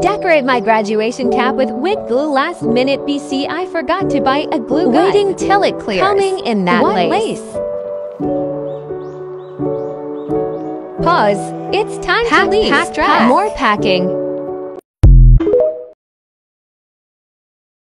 Decorate my graduation cap with wig glue last minute BC I forgot to buy a glue gun. Waiting till it clears. Coming in that What lace. Pause. It's time Pack, to leave. pack, pack. More packing.